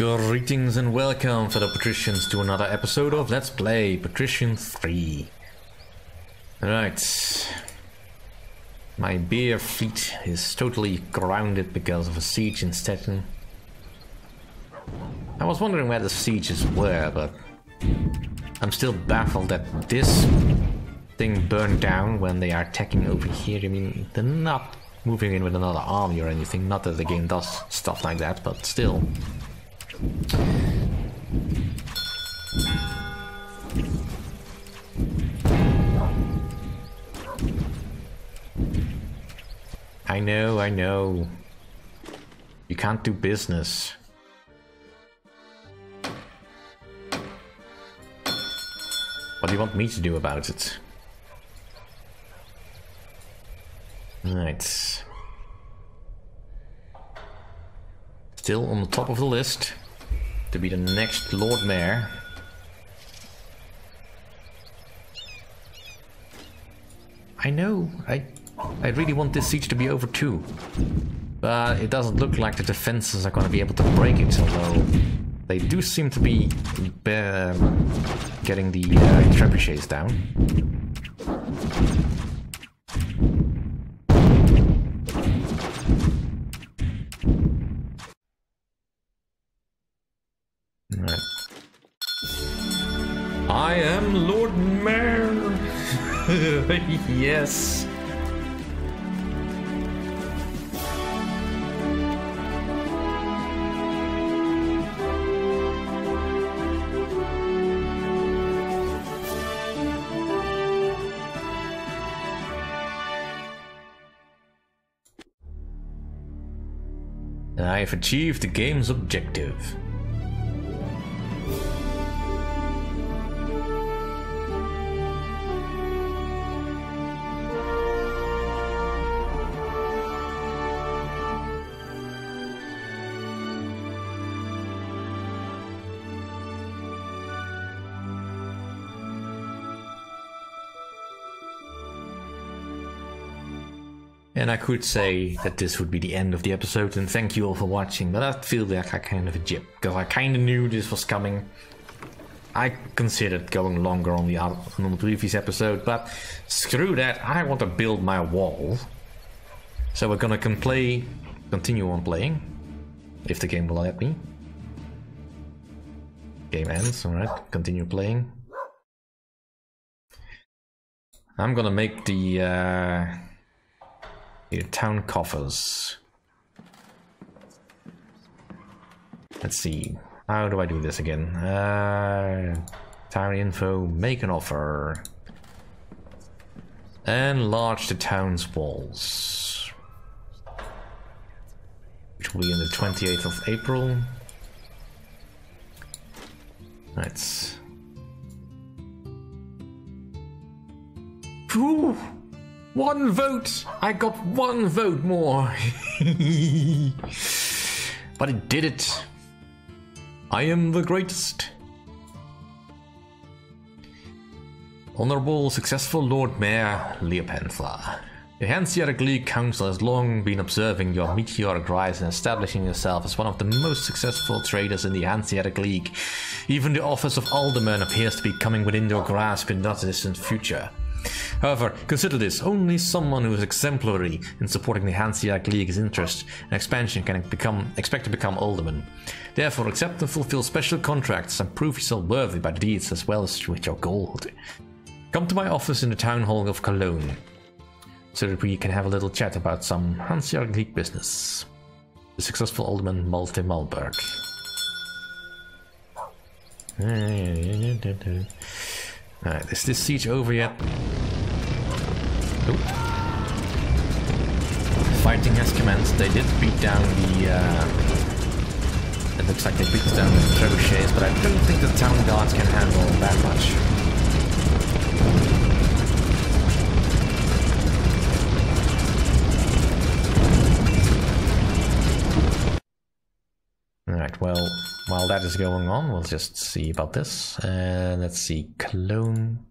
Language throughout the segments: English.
Greetings and welcome, fellow patricians, to another episode of Let's Play Patrician 3. Right. My beer fleet is totally grounded because of a siege in Stettin. I was wondering where the sieges were, but I'm still baffled that this thing burned down when they are attacking over here. I mean, they're not moving in with another army or anything. Not that the game does stuff like that, but still. I know, I know. You can't do business. What do you want me to do about it? Right. Still on the top of the list to be the next Lord Mayor. I know, I, I really want this siege to be over too. But it doesn't look like the defenses are going to be able to break it, although they do seem to be uh, getting the uh, trebuchets down. Yes. I have achieved the game's objective. And I could say that this would be the end of the episode and thank you all for watching, but I feel like I kind of a jip, because I kind of knew this was coming. I considered going longer on the, on the previous episode, but screw that, I want to build my wall. So we're gonna can play, continue on playing, if the game will let me. Game ends, alright, continue playing. I'm gonna make the... Uh, your town coffers. Let's see. How do I do this again? Uh, town info, make an offer. Enlarge the town's walls. Which will be on the 28th of April. Let's... Whew! One vote! I got one vote more! but it did it! I am the greatest! Honorable, successful Lord Mayor Leopanther. The Hanseatic League Council has long been observing your meteoric rise and establishing yourself as one of the most successful traders in the Hanseatic League. Even the office of Alderman appears to be coming within your grasp in not distant future. However, consider this, only someone who is exemplary in supporting the Hanseatic League's interest and expansion can become expect to become alderman. Therefore, accept and fulfill special contracts and prove yourself worthy by deeds as well as with your gold. Come to my office in the town hall of Cologne, so that we can have a little chat about some Hanseatic League business. The successful alderman Malte Malberg. Alright, is this siege over yet? Fighting has commenced. They did beat down the... Uh, it looks like they beat down the trebuchets, but I don't think the town guards can handle that much. Alright, well, while that is going on, we'll just see about this. Uh, let's see, Cologne.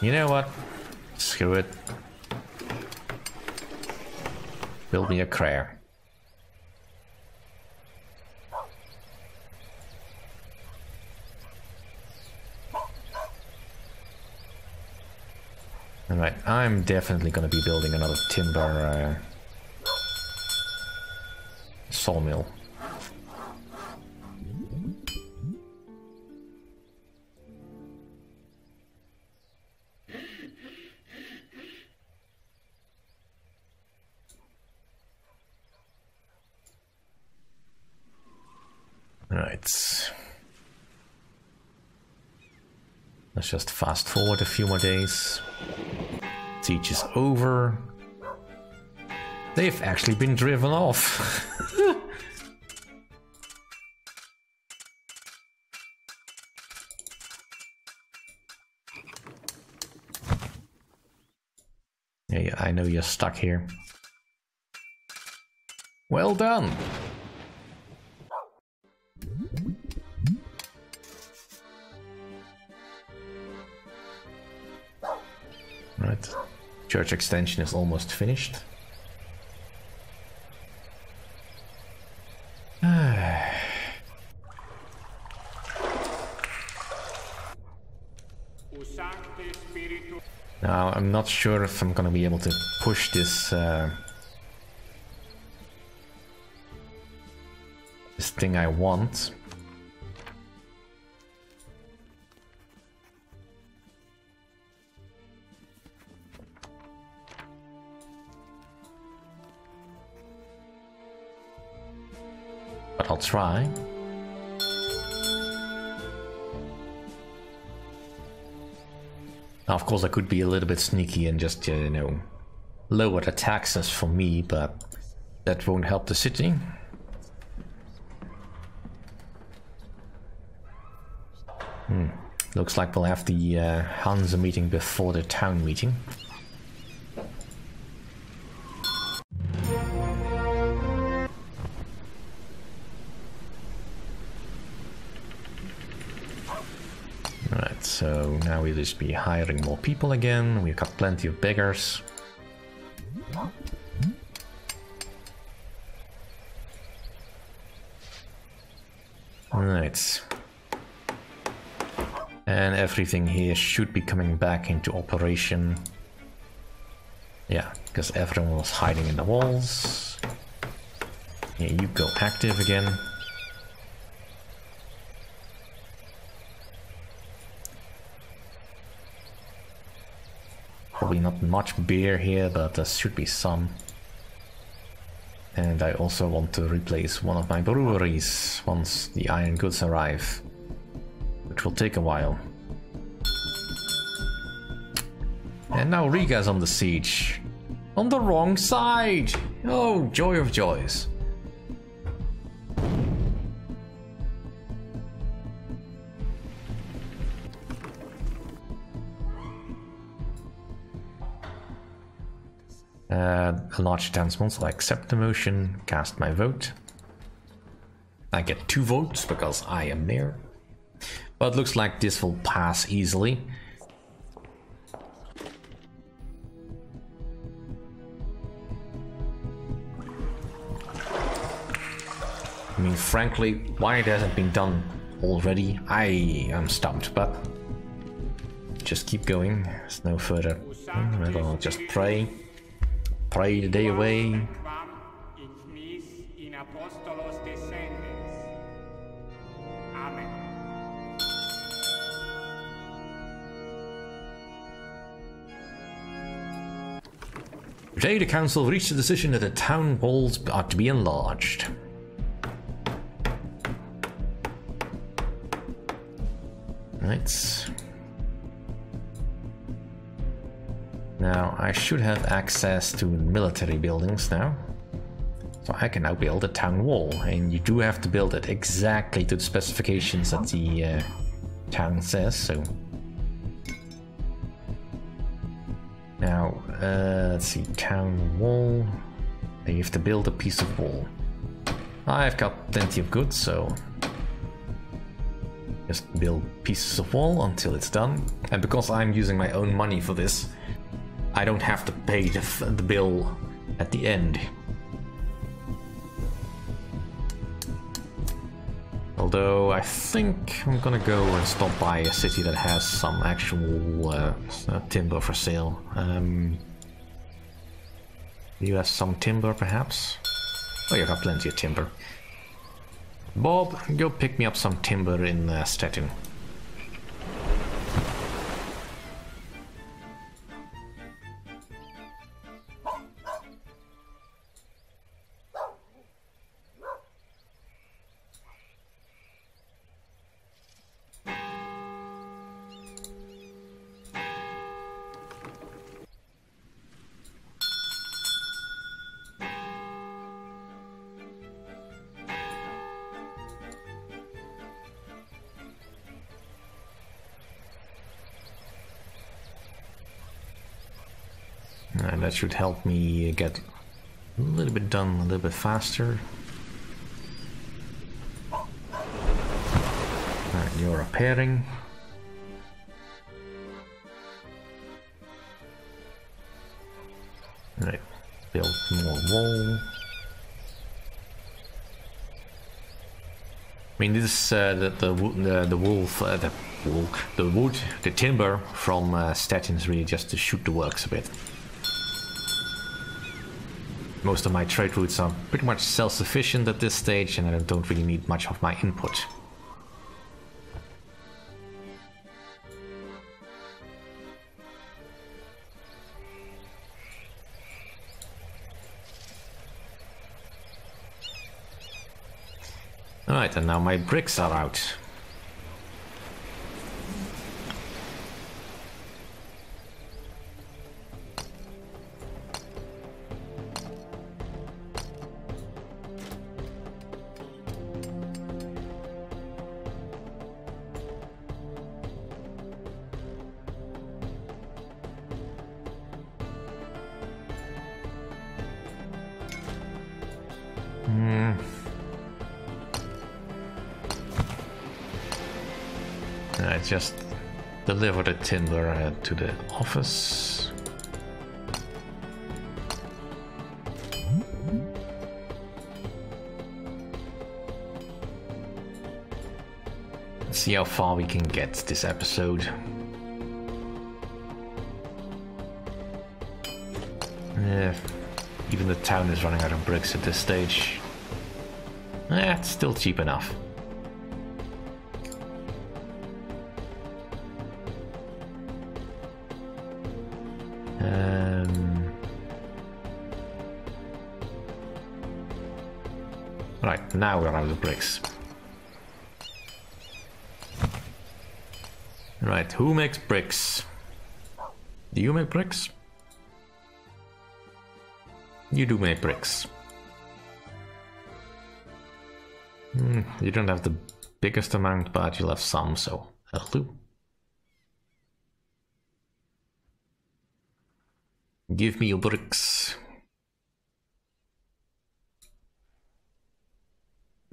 You know what? Screw it. Build me a crayer. Alright, I'm definitely gonna be building another timber uh, sawmill. Let's just fast forward a few more days. Siege is over. They've actually been driven off. yeah, I know you're stuck here. Well done! Church extension is almost finished. now, I'm not sure if I'm gonna be able to push this uh, this thing I want. I'll try. Now, of course, I could be a little bit sneaky and just, you know, lower the taxes for me, but that won't help the city. Hmm. Looks like we'll have the uh, Hansa meeting before the town meeting. Now we'll just be hiring more people again. We've got plenty of beggars. Right. And everything here should be coming back into operation. Yeah, because everyone was hiding in the walls. Yeah, you go active again. Probably not much beer here, but there should be some. And I also want to replace one of my breweries once the iron goods arrive, which will take a while. And now Riga's on the siege. On the wrong side! Oh, joy of joys. A large announcement, so I accept the motion, cast my vote. I get two votes because I am mayor. But it looks like this will pass easily. I mean, frankly, why it hasn't been done already, I am stumped, but just keep going. There's no further. I'll just pray. Pray the day away. Today the council reached a decision that the town walls are to be enlarged. Right. Now, I should have access to military buildings now. So I can now build a town wall, and you do have to build it exactly to the specifications that the uh, town says, so... Now, uh, let's see, town wall... You have to build a piece of wall. I've got plenty of goods, so... Just build pieces of wall until it's done. And because I'm using my own money for this, I don't have to pay the, the bill at the end. Although I think I'm gonna go and stop by a city that has some actual uh, uh timber for sale. Um, you have some timber perhaps? Oh, you have plenty of timber. Bob, go pick me up some timber in uh, Stettin. And that should help me get a little bit done a little bit faster. Alright, you're repairing. Right, build more wall. I mean, this uh, the the the, the wolf, uh, the the wood, the timber from uh, Stettin's really just to shoot the works a bit most of my trade routes are pretty much self-sufficient at this stage and I don't really need much of my input. Alright, and now my bricks are out. Just deliver the timber uh, to the office. See how far we can get this episode. Yeah, even the town is running out of bricks at this stage. Eh, it's still cheap enough. Now we're out of the bricks. Right, who makes bricks? Do you make bricks? You do make bricks. Mm, you don't have the biggest amount, but you'll have some, so that'll do. Give me your bricks.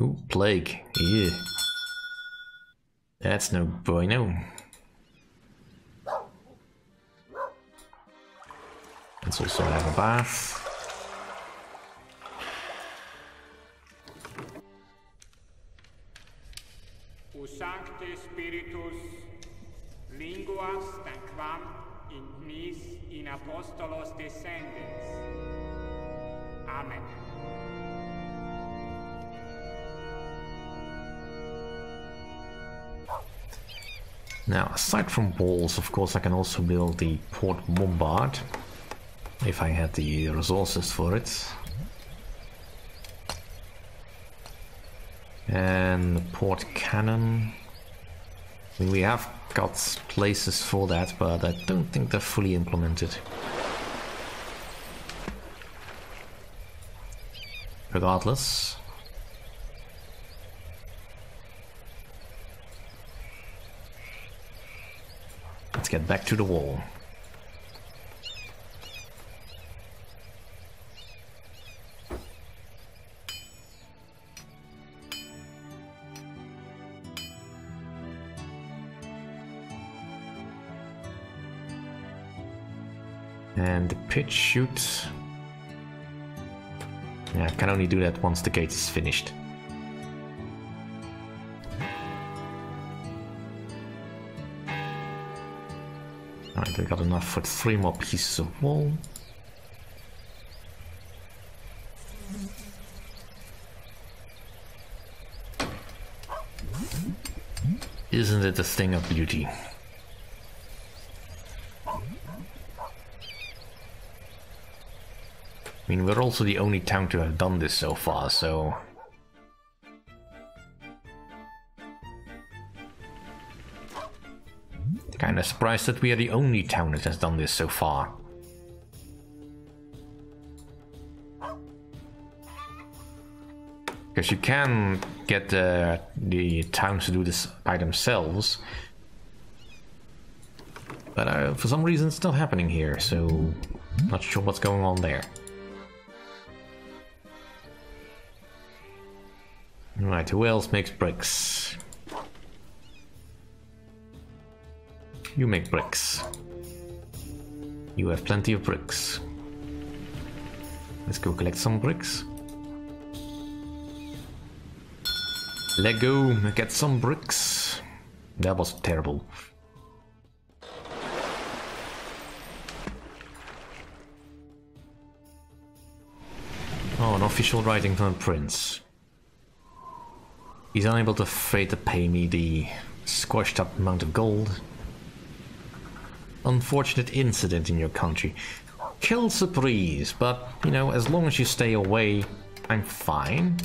Ooh, plague. Yeah. That's no bueno. Let's also have a bath. O Sancte Spiritus, linguas tanquam in mis in apostolos descendens. Amen. Now, aside from walls, of course, I can also build the port bombard, if I had the resources for it. And the port cannon. I mean, we have got places for that, but I don't think they're fully implemented. Regardless, Let's get back to the wall. And the pitch shoot. Yeah, I can only do that once the gate is finished. We got enough for three more pieces of wall. Isn't it a thing of beauty? I mean, we're also the only town to have done this so far, so... surprised that we are the only town that has done this so far. Because you can get the towns to do this by themselves. But uh, for some reason it's not happening here, so not sure what's going on there. Right, who else makes bricks? You make bricks. You have plenty of bricks. Let's go collect some bricks. Let go, get some bricks. That was terrible. Oh, an official writing from the prince. He's unable to afraid to pay me the squashed up amount of gold. Unfortunate incident in your country. Kill surprise, but, you know, as long as you stay away, I'm fine.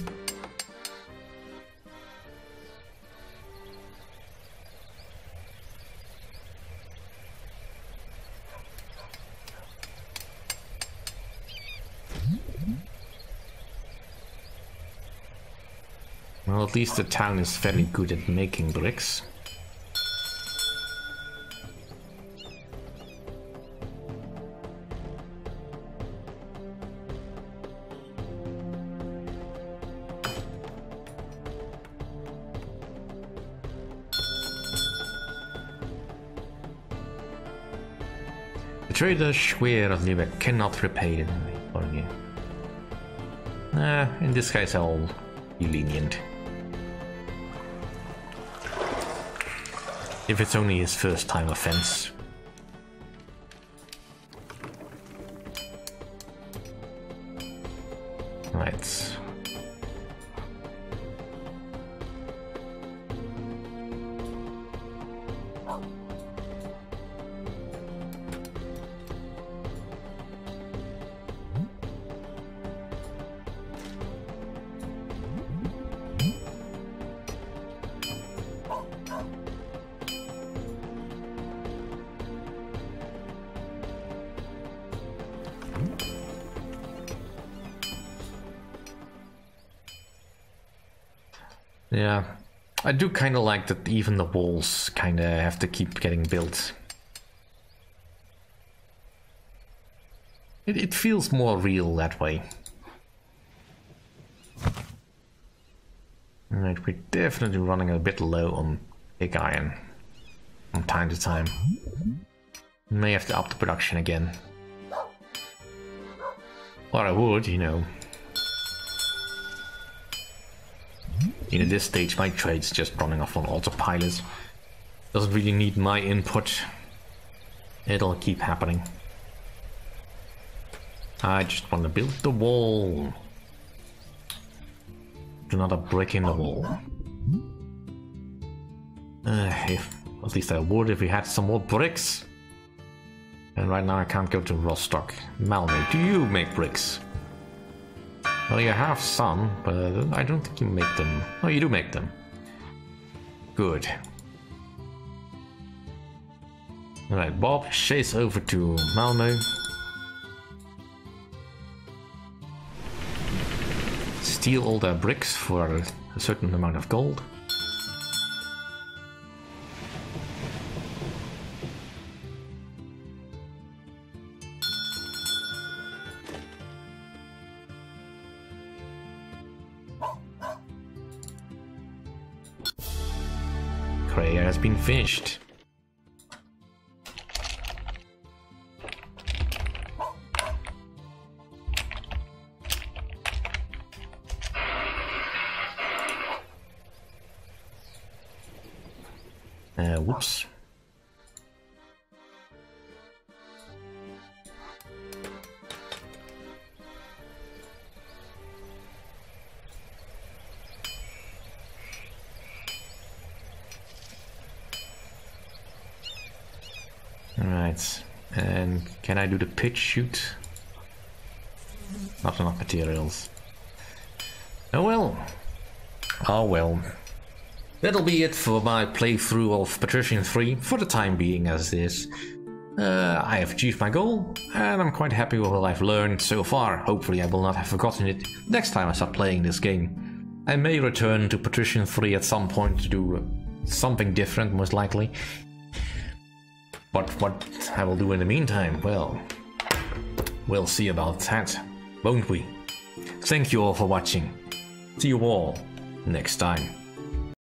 Well, at least the town is very good at making bricks. The trader Schwer of Lübeck cannot repay it for you. Uh, in this case I'll be lenient. If it's only his first time offense. Yeah, I do kind of like that even the walls kind of have to keep getting built. It, it feels more real that way. Alright, we're definitely running a bit low on iron from time to time. May have to up the production again. Or I would, you know, In this stage, my trade's just running off on autopilot. Doesn't really need my input. It'll keep happening. I just want to build the wall. Another brick in the wall. Uh, if, at least I would if we had some more bricks. And right now I can't go to Rostock. Malmo, do you make bricks? Well, you have some, but I don't think you make them. Oh, you do make them. Good. Alright, Bob, chase over to Malmo. Steal all their bricks for a certain amount of gold. Prayer has been finished. And can I do the pitch shoot? Not enough materials. Oh well. Oh well. That'll be it for my playthrough of Patrician 3, for the time being as is. Uh, I have achieved my goal, and I'm quite happy with what I've learned so far. Hopefully I will not have forgotten it next time I start playing this game. I may return to Patrician 3 at some point to do something different, most likely. But what I will do in the meantime, well, we'll see about that, won't we? Thank you all for watching. See you all next time.